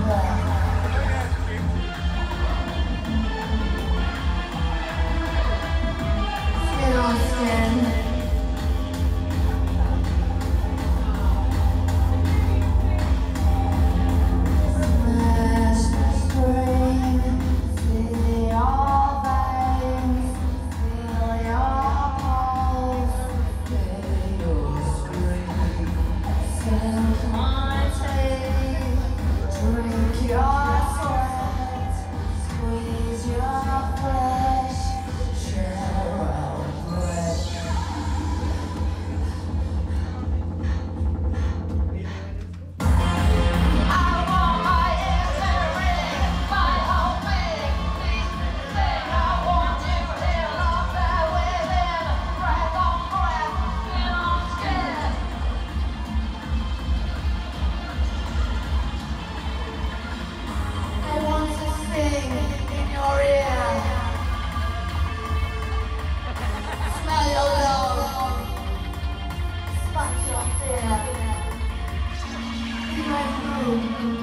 对 야. Senhor.